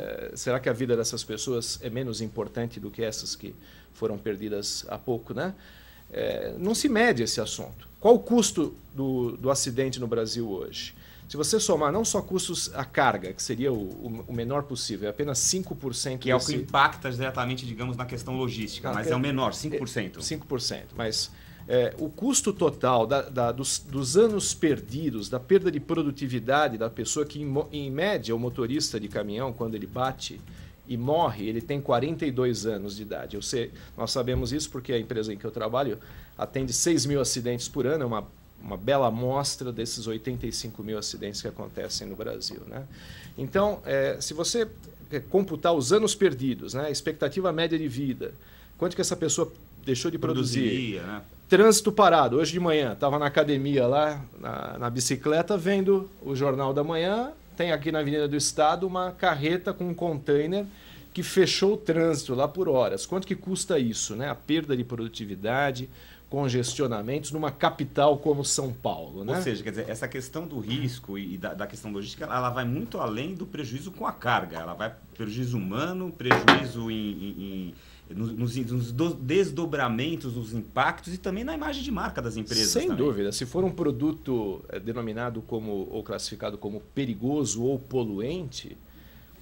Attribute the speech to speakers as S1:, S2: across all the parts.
S1: É, será que a vida dessas pessoas é menos importante do que essas que foram perdidas há pouco, né? É, não se mede esse assunto. Qual o custo do, do acidente no Brasil hoje? Se você somar não só custos a carga, que seria o, o menor possível, é apenas 5%.
S2: Que é o que impacta diretamente, digamos, na questão logística, não, mas é, é o menor, 5%.
S1: 5%. Mas é, o custo total da, da, dos, dos, anos perdidos, da perda de produtividade da pessoa que, em, em média, o motorista de caminhão, quando ele bate e morre, ele tem 42 anos de idade. Eu sei, nós sabemos isso porque a empresa em que eu trabalho atende 6 mil acidentes por ano, é uma uma bela amostra desses 85 mil acidentes que acontecem no Brasil. Né? Então, é, se você computar os anos perdidos, né, a expectativa média de vida, quanto que essa pessoa deixou de produzir, né? Trânsito parado. Hoje de manhã, estava na academia lá, na, na bicicleta, vendo o Jornal da Manhã, tem aqui na Avenida do Estado uma carreta com um container que fechou o trânsito lá por horas. Quanto que custa isso? Né? A perda de produtividade, congestionamentos numa capital como São Paulo. Né?
S2: Ou seja, quer dizer, essa questão do risco e da, da, questão logística, ela vai muito além do prejuízo com a carga. Ela vai prejuízo humano, prejuízo em, em, em nos, nos, desdobramentos, nos impactos e também na imagem de marca das empresas.
S1: Sem
S2: também.
S1: dúvida. Se for um produto é, denominado como ou classificado como perigoso ou poluente,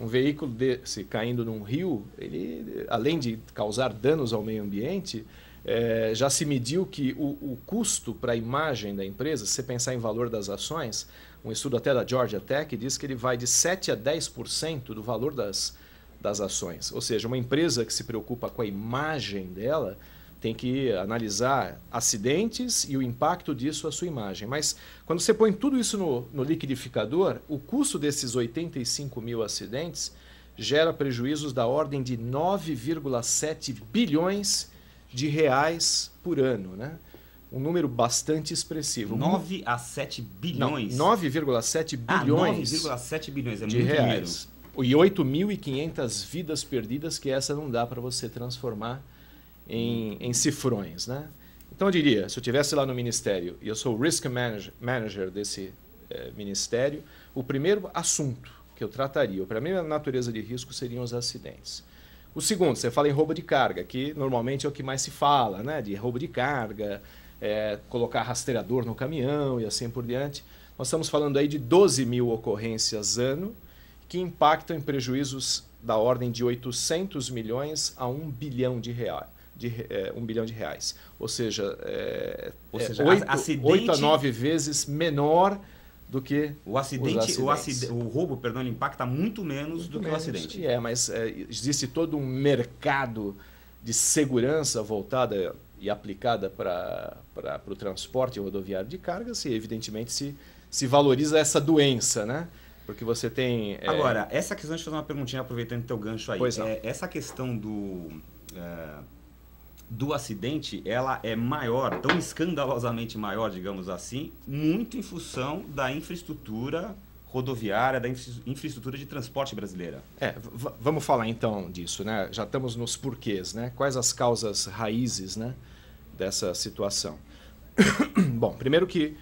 S1: um veículo desse caindo num rio, ele, além de causar danos ao meio ambiente, é, já se mediu que o, o custo para a imagem da empresa, se você pensar em valor das ações, um estudo até da Georgia Tech diz que ele vai de 7 a 10% do valor das, das ações. Ou seja, uma empresa que se preocupa com a imagem dela tem que analisar acidentes e o impacto disso à sua imagem. Mas quando você põe tudo isso no, no liquidificador, o custo desses 85 mil acidentes gera prejuízos da ordem de 9,7 bilhões de reais por ano, né? Um número bastante expressivo.
S2: 9 a 7 bilhões?
S1: 9,7 bilhões.
S2: Ah, 9,7 bilhões, é
S1: de muito reais. Dinheiro. E 8.500 vidas perdidas, que essa não dá para você transformar em, em cifrões, né? Então eu diria, se eu estivesse lá no ministério e eu sou o risk manager, manager desse eh, ministério, o primeiro assunto que eu trataria, a primeira natureza de risco seriam os acidentes. O segundo, você fala em roubo de carga, que normalmente é o que mais se fala, né? De roubo de carga, é, colocar rastreador no caminhão e assim por diante. Nós estamos falando aí de 12 mil ocorrências ano que impactam em prejuízos da ordem de 800 milhões a 1 bilhão de reais. De, é, 1 bilhão de reais. Ou seja, é, Ou seja é 8, acidente... 8 a 9 vezes menor do que
S2: o acidente, o, acidente, o roubo, perdão, impacta muito menos muito do menos, que o acidente.
S1: É, mas é, existe todo um mercado de segurança voltada e aplicada para o transporte rodoviário de cargas e evidentemente se, se valoriza essa doença, né? Porque você tem.
S2: É... Agora, essa questão, deixa eu fazer uma perguntinha aproveitando o teu gancho aí.
S1: Pois não.
S2: É, essa questão do. É do acidente ela é maior, tão escandalosamente maior, digamos assim, muito em função da infraestrutura rodoviária, da infraestrutura de transporte brasileira.
S1: É, vamos falar então disso, né? Já estamos nos porquês, né? Quais as causas raízes, né, dessa situação? Bom, primeiro que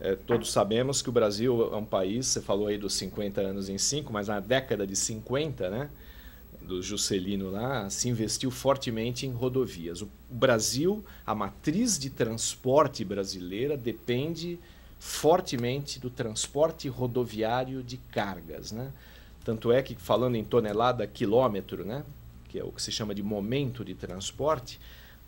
S1: é, todos sabemos que o Brasil é um país, você falou aí dos 50 anos em 5, mas na década de 50, né? Do Juscelino lá, se investiu fortemente em rodovias. O Brasil, a matriz de transporte brasileira depende fortemente do transporte rodoviário de cargas, né? Tanto é que falando em tonelada quilômetro, né, que é o que se chama de momento de transporte,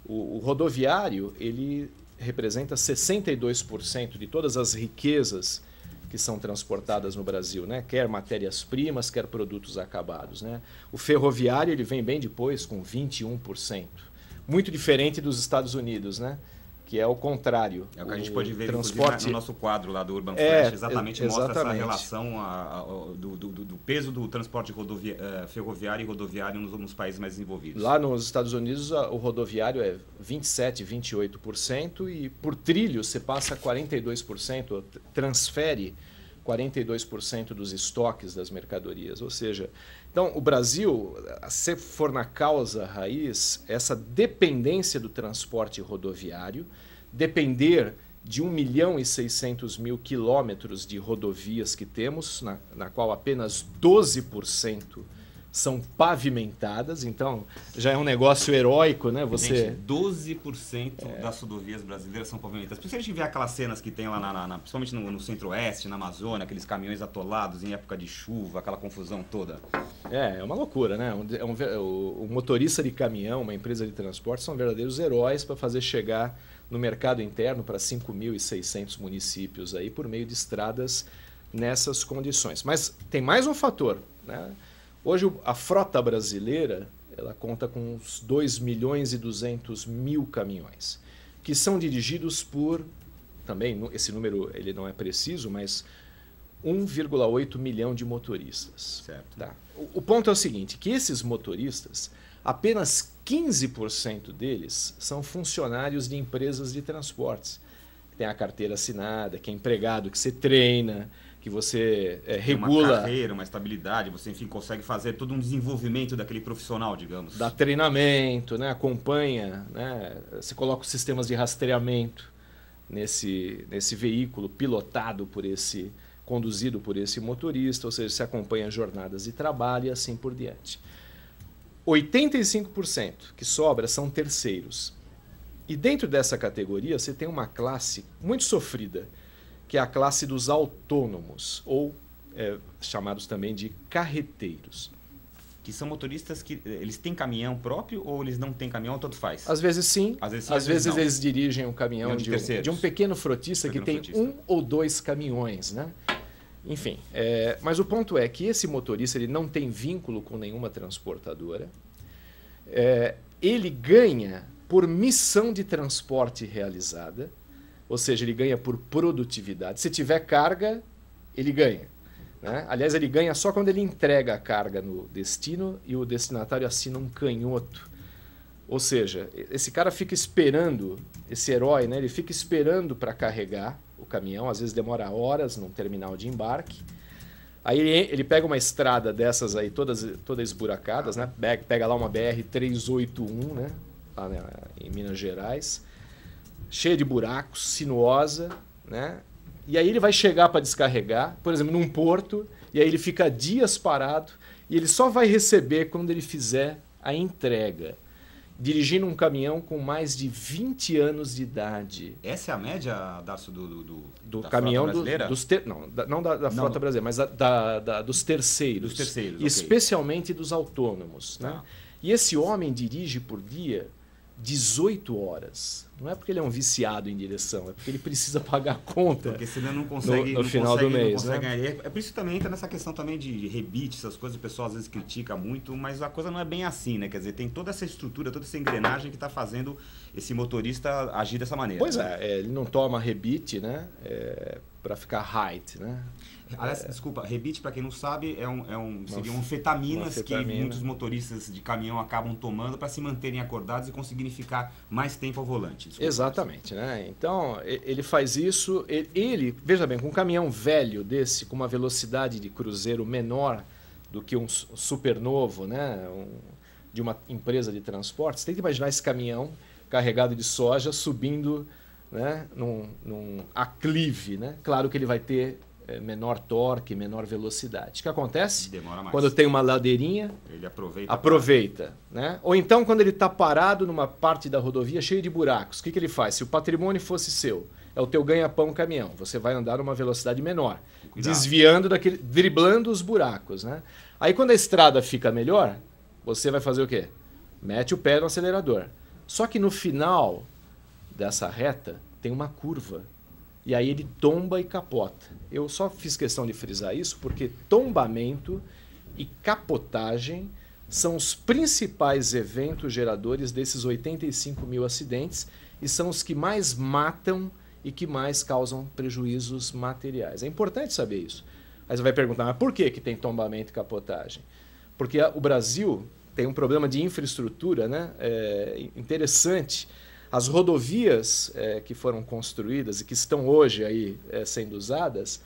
S1: o, o rodoviário ele representa 62% de todas as riquezas que são transportadas no Brasil, né? quer matérias-primas, quer produtos acabados. Né? O ferroviário ele vem bem depois, com 21%. Muito diferente dos Estados Unidos, né? Que é o contrário.
S2: É o que a gente pode ver transporte... no nosso quadro lá do Urban é, Flash, exatamente, exatamente, mostra essa relação a, a, do, do, do, peso do transporte rodovia, uh, ferroviário e rodoviário nos, nos, países mais desenvolvidos.
S1: Lá nos Estados Unidos, o rodoviário é 27%, 28% e por trilho você passa 42%, transfere 42% dos estoques das mercadorias. Ou seja, então o Brasil, se for na causa raiz, essa dependência do transporte rodoviário, depender de 1 milhão e 600 mil quilômetros de rodovias que temos, na, na qual apenas 12% são pavimentadas, então já é um negócio heróico, né? Você
S2: Gente, 12% é. das rodovias brasileiras são pavimentadas. Por isso a gente vê aquelas cenas que tem lá, na, na principalmente no, no centro-oeste, na Amazônia, aqueles caminhões atolados em época de chuva, aquela confusão toda.
S1: É, é uma loucura, né? Um, é um, o, o motorista de caminhão, uma empresa de transporte, são verdadeiros heróis para fazer chegar no mercado interno para 5.600 municípios aí por meio de estradas nessas condições. Mas tem mais um fator, né? Hoje a frota brasileira ela conta com uns 2 milhões e 200 mil caminhões, que são dirigidos por, também esse número ele não é preciso, mas 1,8 milhão de motoristas.
S2: Certo.
S1: Tá? O, o ponto é o seguinte, que esses motoristas, apenas 15% deles são funcionários de empresas de transportes. Tem a carteira assinada, que é empregado, que você treina, que você é, regula.
S2: Uma carreira, uma estabilidade, você enfim consegue fazer todo um desenvolvimento daquele profissional, digamos.
S1: Dá treinamento, né? acompanha, né? você coloca os sistemas de rastreamento nesse, nesse veículo pilotado por esse, conduzido por esse motorista, ou seja, você acompanha jornadas de trabalho e assim por diante. 85% que sobra são terceiros. E dentro dessa categoria você tem uma classe muito sofrida que é a classe dos autônomos, ou é, chamados também de carreteiros.
S2: Que são motoristas que eles têm caminhão próprio ou eles não têm caminhão, tanto faz?
S1: Às vezes sim, às vezes, sim, às, vezes, vezes eles dirigem o caminhão de, de, um, de, um, pequeno frotista pequeno que frotista. tem um ou dois caminhões, né? Enfim, é, mas o ponto é que esse motorista ele não tem vínculo com nenhuma transportadora. É, ele ganha por missão de transporte realizada ou seja, ele ganha por produtividade. Se tiver carga, ele ganha. Né? Aliás, ele ganha só quando ele entrega a carga no destino e o destinatário assina um canhoto. Ou seja, esse cara fica esperando, esse herói, né? ele fica esperando para carregar o caminhão, às vezes demora horas num terminal de embarque. Aí ele, ele pega uma estrada dessas aí, todas, todas esburacadas, né? pega, lá uma BR-381, né? lá né? em Minas Gerais cheia de buracos, sinuosa, né? E aí ele vai chegar para descarregar, por exemplo, num porto, e aí ele fica dias parado e ele só vai receber quando ele fizer a entrega. Dirigindo um caminhão com mais de 20 anos de idade.
S2: Essa é a média, Darcio, do, do, do,
S1: do caminhão do, dos ter, não, da, não da, da frota não. brasileira, mas da, da, dos terceiros.
S2: Dos terceiros,
S1: Especialmente okay. dos autônomos. Né? Tá. E esse homem dirige por dia 18 horas. Não é porque ele é um viciado em direção, é porque ele precisa pagar a conta.
S2: Porque senão não consegue
S1: no, no final
S2: consegue,
S1: do mês. Né?
S2: É por isso que também entra nessa questão também de rebite, essas coisas, o pessoal às vezes critica muito, mas a coisa não é bem assim, né? Quer dizer, tem toda essa estrutura, toda essa engrenagem que está fazendo esse motorista agir dessa maneira.
S1: Pois é, é ele não toma rebite, né? É, para ficar height, né?
S2: Aliás, é. desculpa, rebite, para quem não sabe, é um, é um, seriam anfetaminas que muitos motoristas de caminhão acabam tomando para se manterem acordados e conseguirem ficar mais tempo ao volante.
S1: Desculpa, Exatamente. Né? Então, ele faz isso. Ele, veja bem, com um caminhão velho desse, com uma velocidade de cruzeiro menor do que um supernovo né? Um, de uma empresa de transporte, você tem que imaginar esse caminhão carregado de soja subindo né? num, num aclive. Né? Claro que ele vai ter é, menor torque, menor velocidade. O que acontece?
S2: Demora mais.
S1: Quando tem uma ladeirinha,
S2: ele aproveita.
S1: Aproveita. Né? Ou então, quando ele está parado numa parte da rodovia cheia de buracos, o que, que ele faz? Se o patrimônio fosse seu, é o teu ganha-pão caminhão, você vai andar numa velocidade menor, Cuidado. desviando daquele. driblando os buracos. Né? Aí, quando a estrada fica melhor, você vai fazer o quê? Mete o pé no acelerador. Só que no final dessa reta tem uma curva e aí ele tomba e capota. Eu só fiz questão de frisar isso porque tombamento e capotagem são os principais eventos geradores desses 85 mil acidentes e são os que mais matam e que mais causam prejuízos materiais. É importante saber isso. Aí você vai perguntar, mas por que, que tem tombamento e capotagem? Porque o Brasil tem um problema de infraestrutura né? É interessante as rodovias é, que foram construídas e que estão hoje aí é, sendo usadas,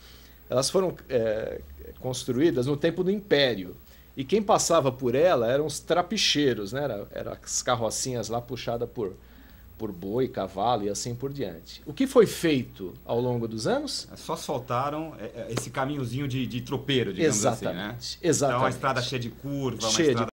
S1: elas foram é, construídas no tempo do Império. E quem passava por ela eram os trapicheiros, né? Eram era as carrocinhas lá puxadas por, por boi, cavalo e assim por diante. O que foi feito ao longo dos anos?
S2: Só asfaltaram é, é, esse caminhozinho de, de tropeiro, digamos
S1: Exatamente.
S2: assim, né?
S1: Exatamente.
S2: Então, uma estrada cheia de curva,
S1: cheia
S2: uma estrada